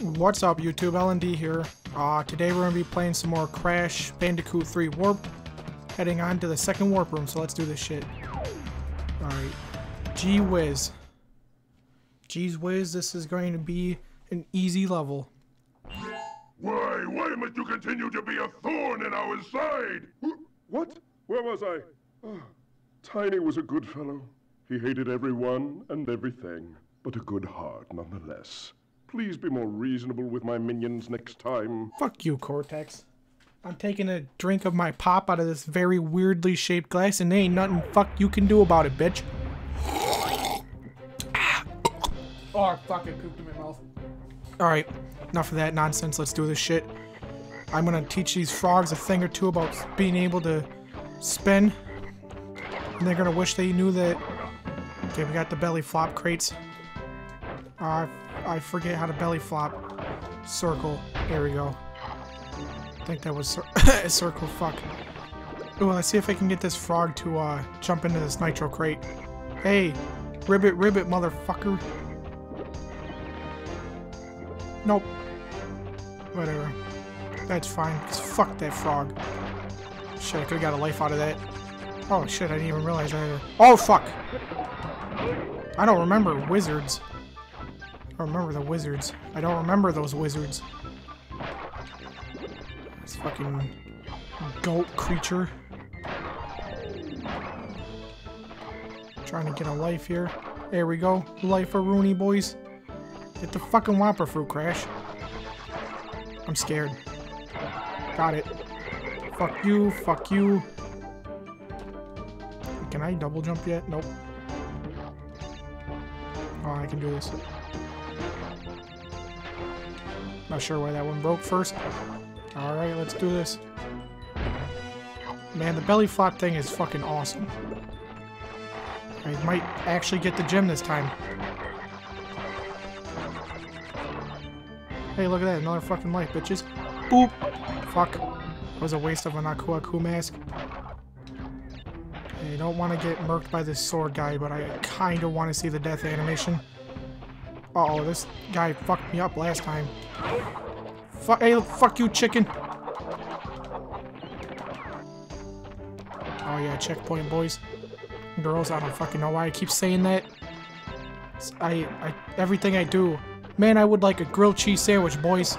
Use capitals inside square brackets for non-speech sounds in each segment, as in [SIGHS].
What's up YouTube, LND here. Uh, today we're going to be playing some more Crash Bandicoot 3 Warped. Heading on to the second warp room, so let's do this shit. Alright. Gee whiz. Geez whiz, this is going to be an easy level. Why, why must you continue to be a thorn in our side? What? Where was I? Ah, Tiny was a good fellow. He hated everyone and everything, but a good heart nonetheless. Please be more reasonable with my minions next time. Fuck you, Cortex. I'm taking a drink of my pop out of this very weirdly shaped glass and there ain't nothing fuck you can do about it, bitch. Ah. Oh, I fucking pooped in my mouth. Alright, enough of that nonsense. Let's do this shit. I'm gonna teach these frogs a thing or two about being able to spin. And they're gonna wish they knew that. Okay, we got the belly flop crates. Uh, I forget how to belly flop. Circle. There we go. I think that was cir [LAUGHS] circle. Fuck. Ooh, let's see if I can get this frog to uh, jump into this nitro crate. Hey, ribbit, ribbit, motherfucker. Nope. Whatever. That's fine, because fuck that frog. Shit, I could've got a life out of that. Oh shit, I didn't even realize that. Oh fuck! I don't remember wizards. I remember the wizards. I don't remember those wizards. This fucking goat creature. Trying to get a life here. There we go. Life of Rooney, boys. Get the fucking Wumpa fruit, Crash. I'm scared. Got it. Fuck you, fuck you. Can I double jump yet? Nope. Oh, I can do this. Not sure why that one broke first. Alright, let's do this. Man, the belly flop thing is fucking awesome. I might actually get the gem this time. Hey, look at that. Another fucking life, bitches. Boop! Fuck. Was a waste of an Aku Aku mask. I don't want to get murked by this sword guy, but I kind of want to see the death animation. Uh oh this guy fucked me up last time. Fuck, hey, fuck you, chicken. Oh yeah, checkpoint, boys. Girls, I don't fucking know why I keep saying that. I, I, everything I do. Man, I would like a grilled cheese sandwich, boys.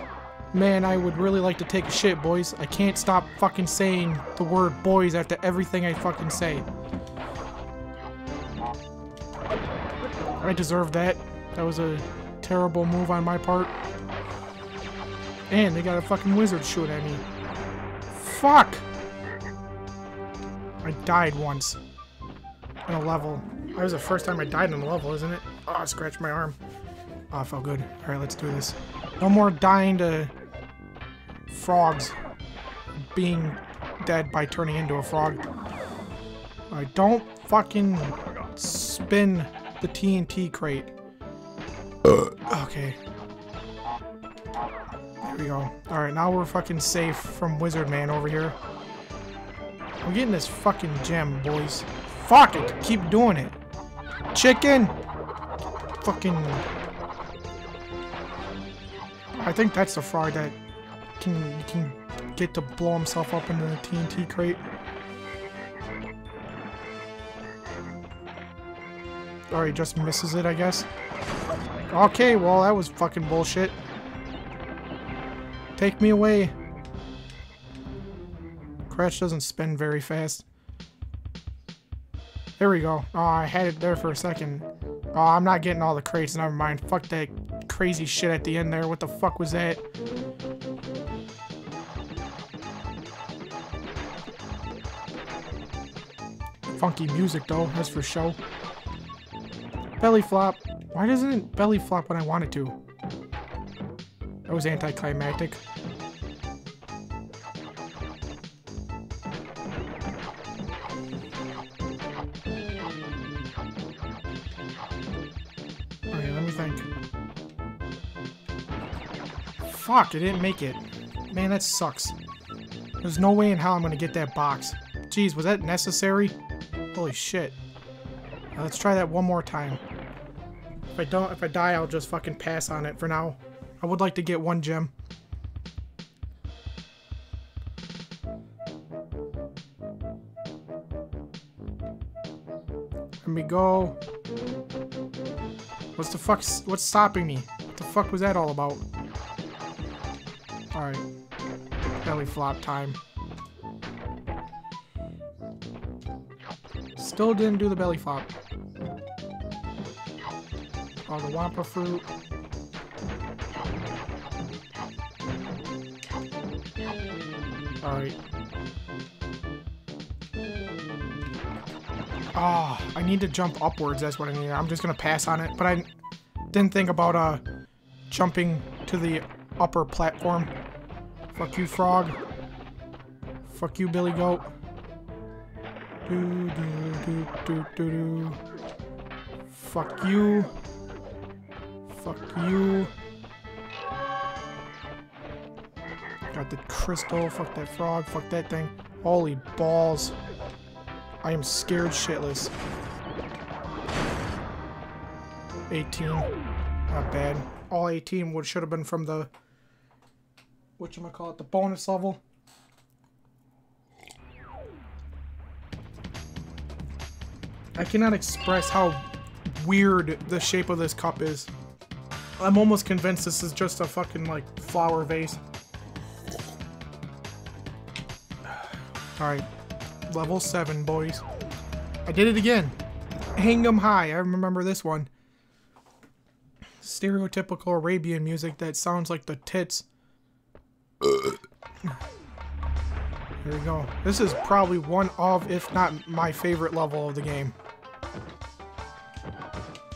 Man, I would really like to take a shit, boys. I can't stop fucking saying the word boys after everything I fucking say. I deserve that. That was a terrible move on my part. And they got a fucking wizard shoot at me. Fuck! I died once. In a level. That was the first time I died in a level, isn't it? Oh, I scratched my arm. Oh, I felt good. Alright, let's do this. No more dying to frogs being dead by turning into a frog. Alright, don't fucking spin the TNT crate. Uh. Okay. There we go. Alright, now we're fucking safe from Wizard Man over here. I'm getting this fucking gem, boys. Fuck it! Keep doing it. Chicken! Fucking... I think that's the frog that can, can get to blow himself up into the TNT crate. Or he just misses it, I guess. Okay, well, that was fucking bullshit. Take me away. Crash doesn't spin very fast. There we go. Oh, I had it there for a second. Oh, I'm not getting all the crates. Never mind. Fuck that crazy shit at the end there. What the fuck was that? Funky music, though. That's for show. Belly flop. Why doesn't it belly flop when I want it to? That was anticlimactic. Okay, let me think. Fuck, I didn't make it. Man, that sucks. There's no way in hell I'm gonna get that box. Jeez, was that necessary? Holy shit. Now let's try that one more time. If I don't, if I die, I'll just fucking pass on it for now. I would like to get one gem. Let me go. What's the fuck? What's stopping me? What the fuck was that all about? Alright. Belly flop time. Still didn't do the belly flop. Oh, the Wumpa fruit. Alright. Ah, oh, I need to jump upwards, that's what I need. I'm just gonna pass on it, but I didn't think about, uh, jumping to the upper platform. Fuck you, frog. Fuck you, Billy Goat. Do, do, do, do, do, do. Fuck you. Fuck you. Got the crystal. Fuck that frog. Fuck that thing. Holy balls. I am scared shitless. 18. Not bad. All 18 would should have been from the what you call it, the bonus level. I cannot express how weird the shape of this cup is. I'm almost convinced this is just a fucking like flower vase. [SIGHS] Alright. Level 7, boys. I did it again. Hang 'em high. I remember this one. Stereotypical Arabian music that sounds like the tits. [SIGHS] Here we go. This is probably one of, if not my favorite level of the game.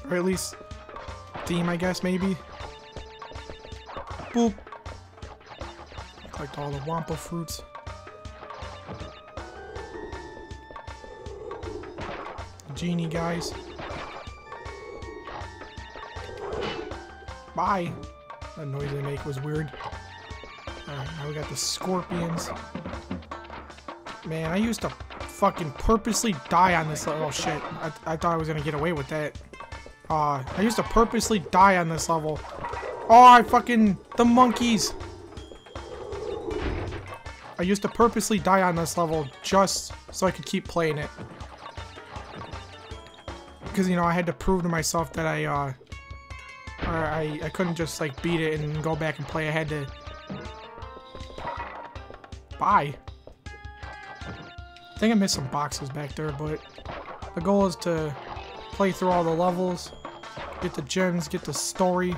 Or at least theme, I guess, maybe. Boop. Collect all the Wumpa fruits. genie guys. Bye. That noise they make was weird. Alright, now we got the scorpions. Man, I used to fucking purposely die on this. Oh shit, I, I thought I was gonna get away with that. I used to purposely die on this level. Oh, I fucking... The monkeys! I used to purposely die on this level just so I could keep playing it because you know I had to prove to myself that I uh I I couldn't just like beat it and go back and play. I had to buy. I think I missed some boxes back there, but the goal is to play through all the levels, get the gems, get the story,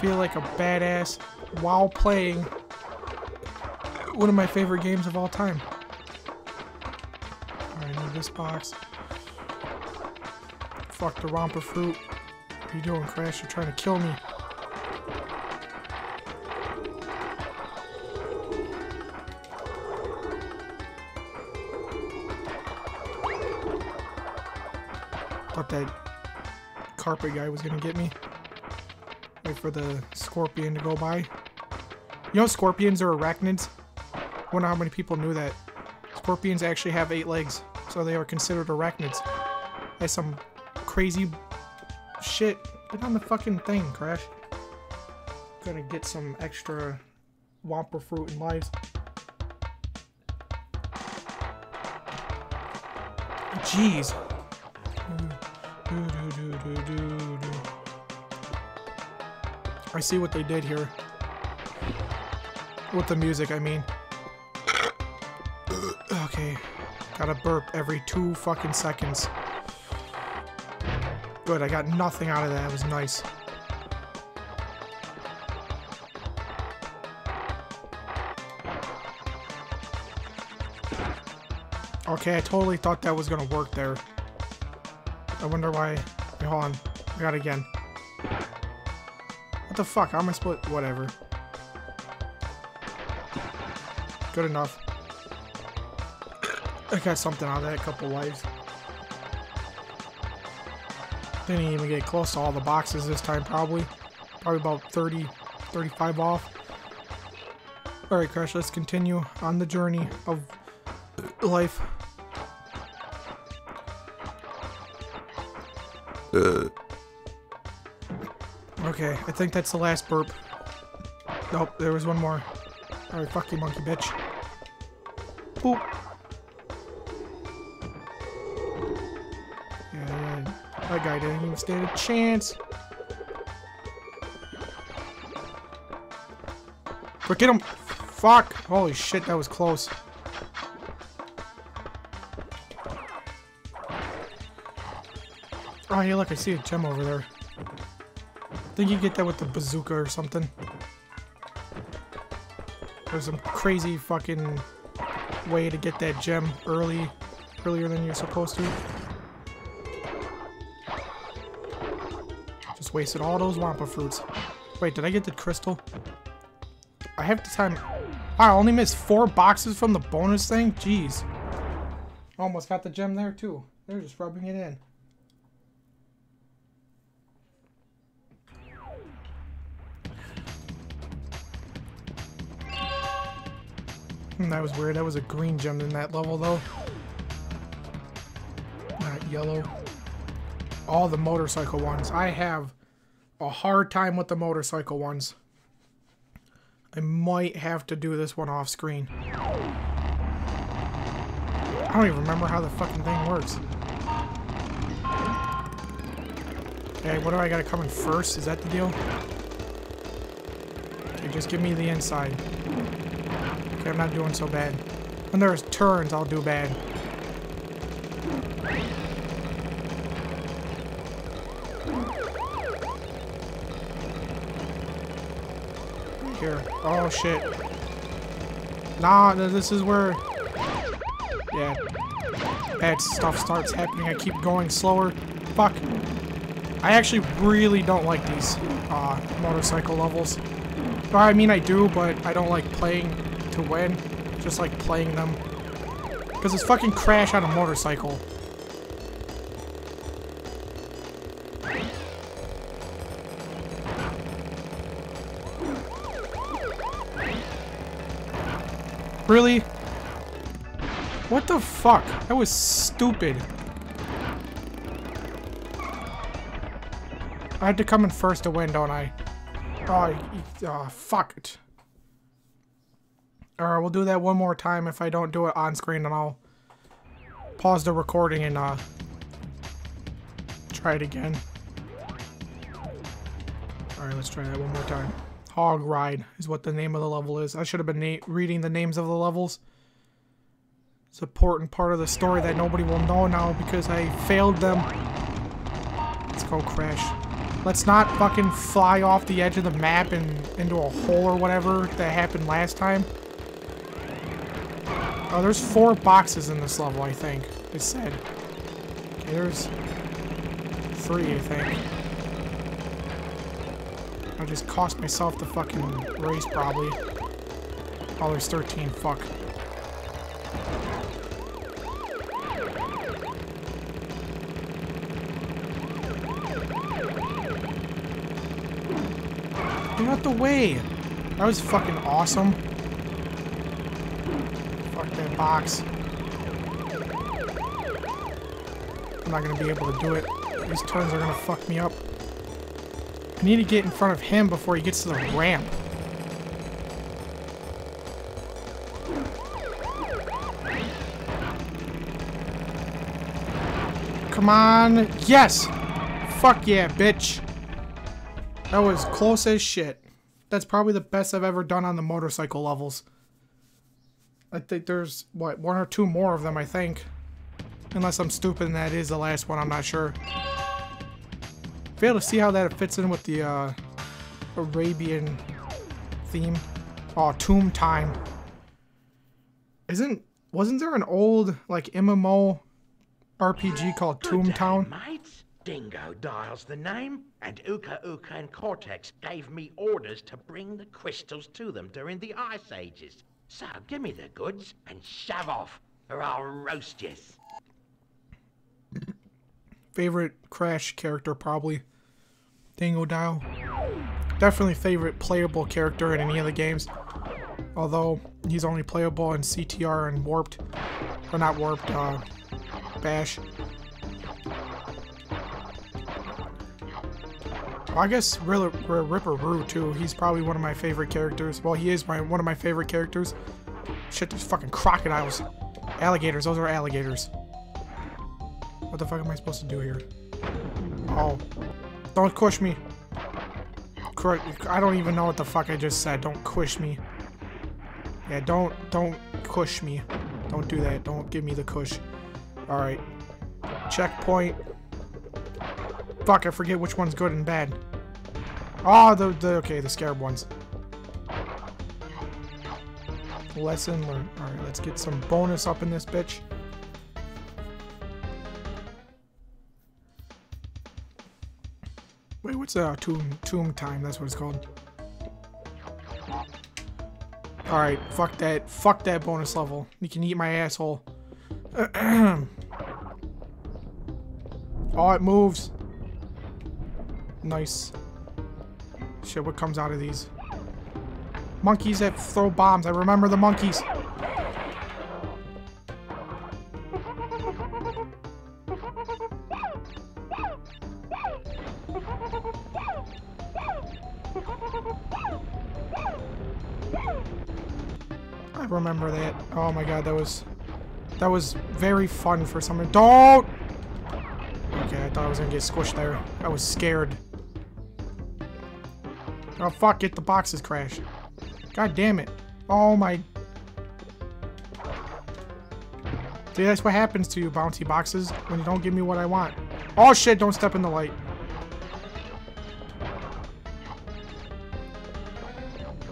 feel like a badass while playing one of my favorite games of all time. Alright, need this box. Fuck the Wumpa fruit. What are you doing, Crash? You're trying to kill me. Carpet guy was gonna get me. Wait for the scorpion to go by. You know scorpions are arachnids? I wonder how many people knew that. Scorpions actually have eight legs, so they are considered arachnids. That's some crazy shit. Get on the fucking thing, Crash. Gonna get some extra Wumpa fruit and lives. Jeez. I see what they did here. With the music, I mean. Okay. Gotta burp every two fucking seconds. Good, I got nothing out of that. It was nice. Okay, I totally thought that was gonna work there. I wonder why. Wait, hold on. I got it again. What the fuck? How am I split? Whatever. Good enough. [COUGHS] I got something out of that, a couple lives. Didn't even get close to all the boxes this time, probably. Probably about 30, 35 off. Alright, Crash, let's continue on the journey of [COUGHS] life. Uh. Okay, I think that's the last burp. Nope, there was one more. Alright, fuck you, monkey bitch. Boop. That guy didn't even stand a chance. But get him! Fuck! Holy shit, that was close. Oh, yeah, look, I see a gem over there. I think you get that with the bazooka or something. There's some crazy fucking way to get that gem early, earlier than you're supposed to. Just wasted all those Wumpa fruits. Wait, did I get the crystal? I have the time. I only missed four boxes from the bonus thing? Jeez. Almost got the gem there too. They're just rubbing it in. That was weird. That was a green gem in that level, though. Not yellow. All the motorcycle ones. I have a hard time with the motorcycle ones. I might have to do this one off screen. I don't even remember how the fucking thing works. Hey, what do I gotta come in first? Is that the deal? Okay, just give me the inside. I'm not doing so bad. When there's turns, I'll do bad. Here. Oh, shit. Nah, this is where... Yeah. Bad stuff starts happening. I keep going slower. Fuck. I actually really don't like these uh, motorcycle levels. I mean, I do, but I don't like playing to win. Just like playing them. Because it's fucking Crash on a motorcycle. Really? What the fuck? That was stupid. I had to come in first to win, don't I? Oh, oh fuck it. Alright, we'll do that one more time. If I don't do it on screen, then I'll pause the recording and uh, try it again. Alright, let's try that one more time. Hog Ride is what the name of the level is. I should have been reading the names of the levels. It's an important part of the story that nobody will know now because I failed them. Let's go crash. Let's not fucking fly off the edge of the map and into a hole or whatever that happened last time. Oh, there's four boxes in this level, I think. It said. Okay, there's three, I think. I just cost myself the fucking race, probably. Oh, there's 13. Fuck. Get out the way! That was fucking awesome box. I'm not going to be able to do it. These turns are going to fuck me up. I need to get in front of him before he gets to the ramp. Come on. Yes! Fuck yeah, bitch. That was close as shit. That's probably the best I've ever done on the motorcycle levels. I think there's, what, one or two more of them, I think. Unless I'm stupid and that is the last one, I'm not sure. Fail to see how that fits in with the uh, Arabian theme. Oh, Tomb Time. Isn't, wasn't there an old, like, MMO RPG called Tomb Town? mates. Dingodile's the name, and Uka Uka and Cortex gave me orders to bring the crystals to them during the Ice Ages. So give me the goods and shove off, or I'll roast yous. Favorite Crash character, probably. Dingodile. Definitely favorite playable character in any of the games. Although, he's only playable in CTR and Warped. Or not Warped, uh, Bash. I guess Ripper, Ripper Roo too. He's probably one of my favorite characters. Well, he is my one of my favorite characters. Shit, there's fucking crocodiles. Alligators, those are alligators. What the fuck am I supposed to do here? Oh. Don't push me. I don't even know what the fuck I just said. Don't push me. Yeah, don't, don't push me. Don't do that. Don't give me the cush. Alright. Checkpoint. Fuck, I forget which one's good and bad. Oh, the, the, okay, the scarab ones. Lesson learned. Alright, let's get some bonus up in this bitch. Wait, what's uh tomb tomb time? That's what it's called. Alright, fuck that. Fuck that bonus level. You can eat my asshole. [CLEARS THROAT] oh, it moves. Nice. Shit, what comes out of these? Monkeys that throw bombs. I remember the monkeys. I remember that. Oh my god, that was... That was very fun for someone. Don't! Okay, I thought I was gonna get squished there. I was scared. Oh fuck it, the boxes crashed. God damn it. Oh my... See, that's what happens to you, bouncy boxes, when you don't give me what I want. Oh shit, don't step in the light.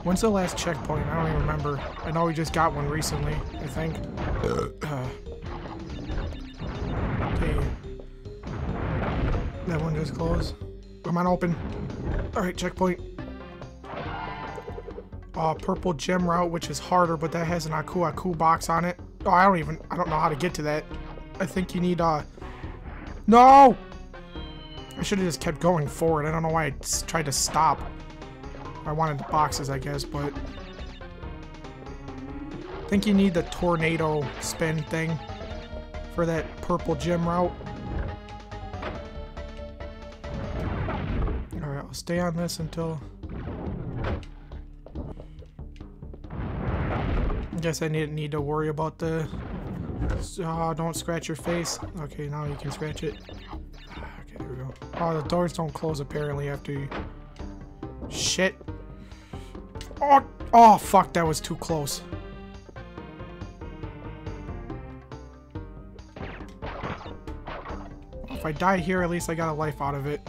When's the last checkpoint? I don't even remember. I know we just got one recently, I think. Uh, okay. That one just closed. Come on, open. Alright, checkpoint. Uh, purple gem route, which is harder, but that has an Aku Aku box on it. Oh, I don't even, I don't know how to get to that. I think you need, uh... No! I should have just kept going forward. I don't know why I tried to stop. I wanted the boxes, I guess, but... I think you need the tornado spin thing for that purple gem route. Alright, I'll stay on this until... guess I didn't need to worry about the... Oh, don't scratch your face. Okay, now you can scratch it. Okay, there we go. Oh, the doors don't close apparently after you... Shit. Oh, oh, fuck, that was too close. If I die here, at least I got a life out of it.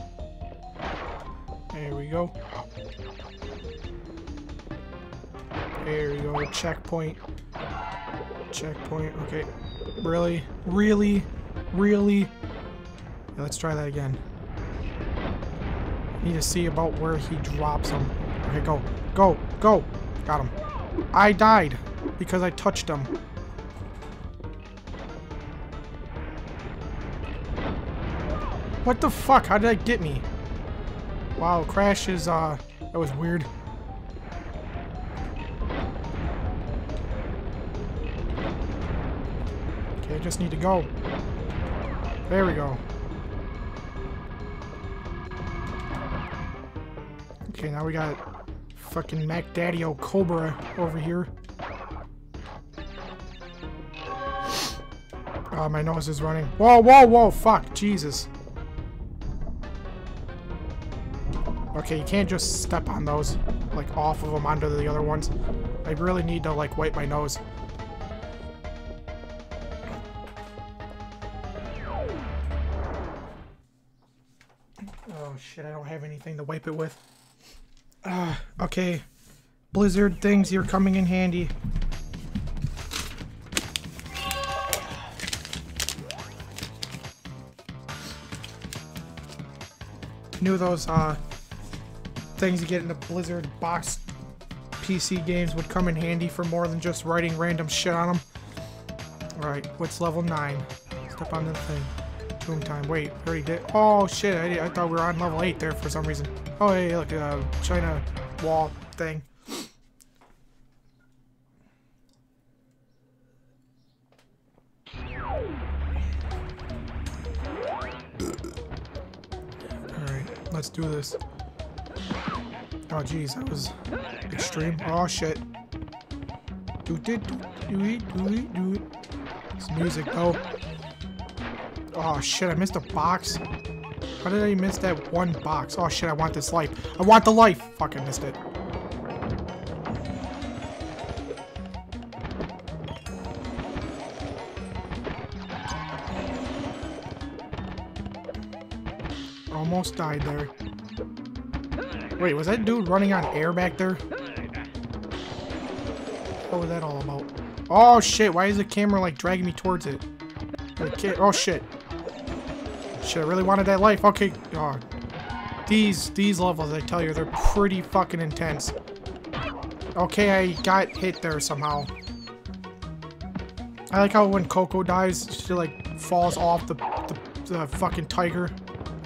There we go. There we go, checkpoint. Checkpoint, okay. Really? Really? Really? Yeah, let's try that again. Need to see about where he drops them. Okay, go. Go. Go. Got him. I died because I touched him. What the fuck? How did that get me? Wow, Crash is, uh, that was weird. I just need to go. There we go. Okay, now we got Fucking Mac Daddy O Cobra over here. Oh, [SIGHS] my nose is running. Whoa, whoa, whoa, fuck, Jesus. Okay, you can't just step on those, like, off of them onto the other ones. I really need to, like, wipe my nose. Oh, shit, I don't have anything to wipe it with. Uh, okay. Blizzard things, you're coming in handy. Knew those uh, things you get in the Blizzard box PC games would come in handy for more than just writing random shit on them. Alright, what's level 9? Step on the thing. Boom time. Wait, already did. Oh shit, I, I thought we were on level 8 there for some reason. Oh, hey, look, uh, China wall thing. Alright, let's do this. Oh jeez, that was extreme. Oh shit. Do it, do it, do it, do it. It's music though. Oh shit, I missed a box. How did I miss that one box? Oh shit, I want this life. I want the life! Fuck, I missed it. Almost died there. Wait, was that dude running on air back there? What was that all about? Oh shit, why is the camera like dragging me towards it? Oh shit. Shit, I really wanted that life. Okay, oh. These, these levels, I tell you, they're pretty fucking intense. Okay, I got hit there somehow. I like how when Coco dies, she like falls off the, the, the fucking tiger.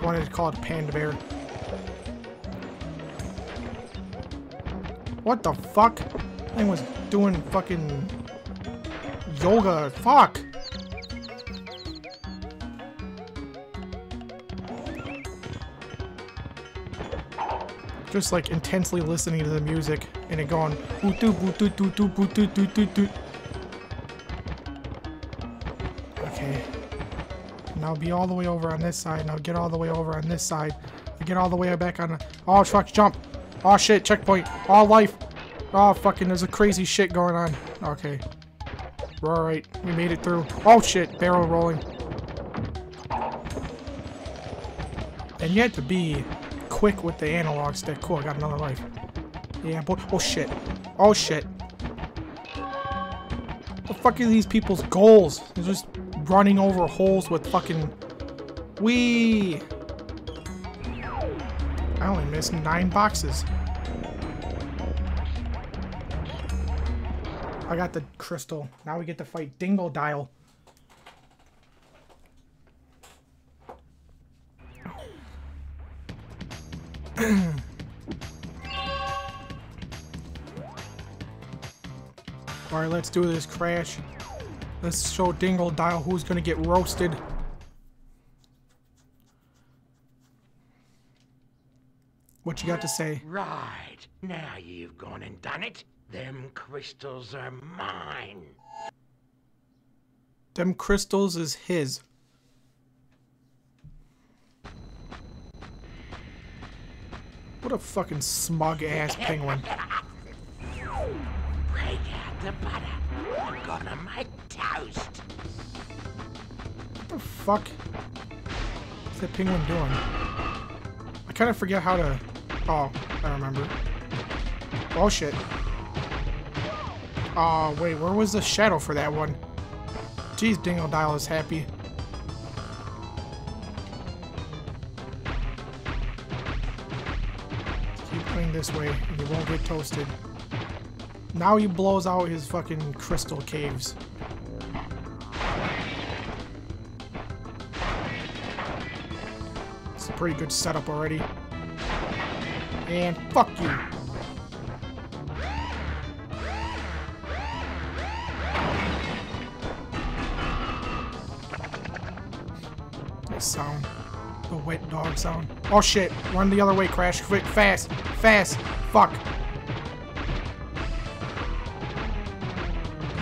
I wanted to call it panda bear. What the fuck? Thing was doing fucking yoga. Fuck. Just like intensely listening to the music and it going Okay. Now be all the way over on this side. Now get all the way over on this side. Get all the way back on. The, oh, truck, jump. Oh shit, checkpoint. All life. Oh fucking, there's a crazy shit going on. Okay. We're alright. We made it through. Oh shit, barrel rolling. And you have to be quick with the analog stick. Cool, I got another life. Yeah, boy. Oh, shit. Oh, shit. The fuck are these people's goals? They're just running over holes with fucking... Wee! I only missed nine boxes. I got the crystal. Now we get to fight Dingodile. Alright, let's do this, Crash. Let's show Dingodile who's gonna get roasted. What you got to say? Right. Now you've gone and done it. Them crystals are mine. Them crystals is his. What a fucking smug ass [LAUGHS] penguin. The butter. I'm gonna make toast. What the fuck is that penguin doing? I kind of forget how to... Oh, I remember. Oh shit. Oh, wait, where was the shadow for that one? Jeez, Dingodile is happy. Keep playing this way, and you won't get toasted. Now he blows out his fucking crystal caves. It's a pretty good setup already. And fuck you. Sound. The wet dog sound. Oh shit, run the other way, Crash. Quick, fast fast. Fuck.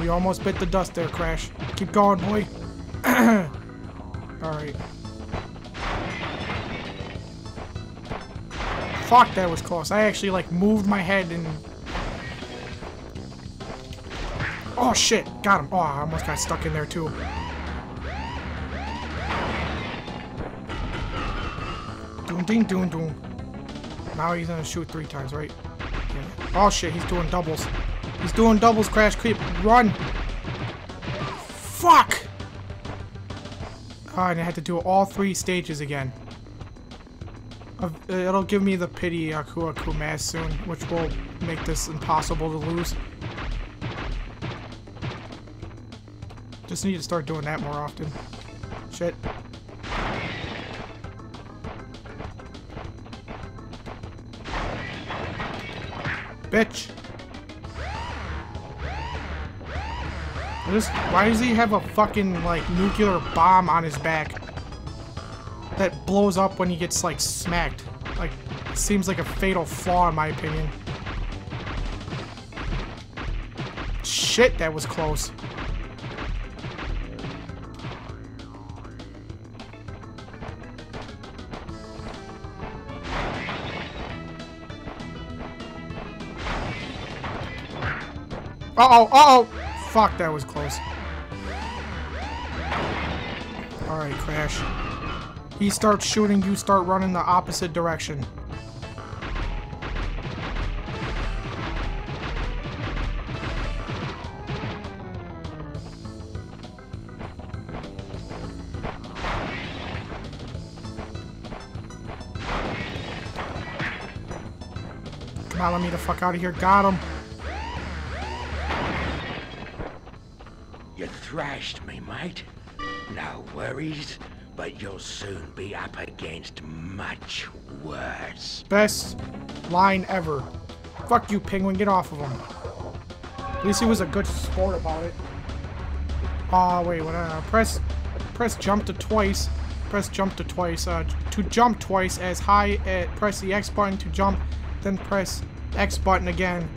We almost bit the dust there, Crash. Keep going, boy. [CLEARS THROAT] Alright. Fuck, that was close. I actually, like, moved my head and... Oh, shit. Got him. Oh, I almost got stuck in there, too. Doom, ding, doom, doom. Now he's gonna shoot three times, right? Yeah. Oh shit, he's doing doubles. He's doing doubles, Crash Creep. Run! Fuck! Oh, and I had to do all three stages again. Uh, it'll give me the pity Akua Aku mask soon, which will make this impossible to lose. Just need to start doing that more often. Shit. Bitch! Just, why does he have a fucking, like, nuclear bomb on his back? That blows up when he gets, like, smacked. like seems like a fatal flaw in my opinion. Shit, that was close. Uh-oh, uh-oh! Fuck, that was close. Alright, Crash. He starts shooting, you start running the opposite direction. Come on, let me the fuck out of here. Got him. Thrashed me, mate. No worries, but you'll soon be up against much worse. Best line ever. Fuck you, Penguin. Get off of him. At least he was a good sport about it. Uh, wait, what? Uh, press, press jump to twice. Press jump to twice. Uh, to jump twice as high. At, press the X button to jump. Then press X button again.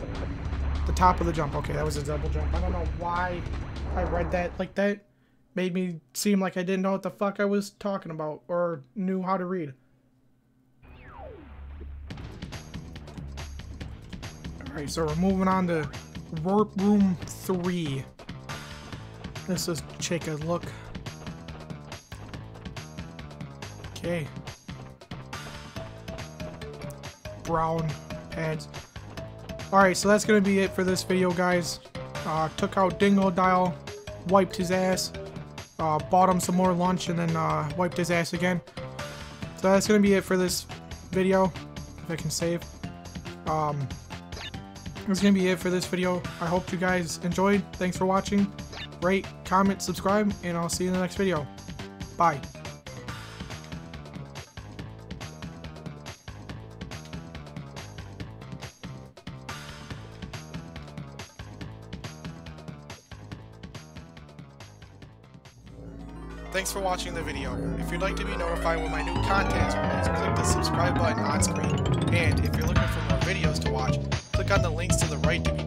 The top of the jump. Okay, that was a double jump. I don't know why I read that like that. Made me seem like I didn't know what the fuck I was talking about or knew how to read. Alright, so we're moving on to Warp Room 3. Let's just take a look. Okay. Brown pads. Alright, so that's going to be it for this video, guys. Uh, took out Dingodile, wiped his ass, uh, bought him some more lunch, and then uh, wiped his ass again. So that's going to be it for this video, if I can save. Um, that's going to be it for this video. I hope you guys enjoyed. Thanks for watching. Rate, comment, subscribe, and I'll see you in the next video. Bye. For watching the video. If you'd like to be notified when my new content is released, click the subscribe button on screen. And if you're looking for more videos to watch, click on the links to the right to be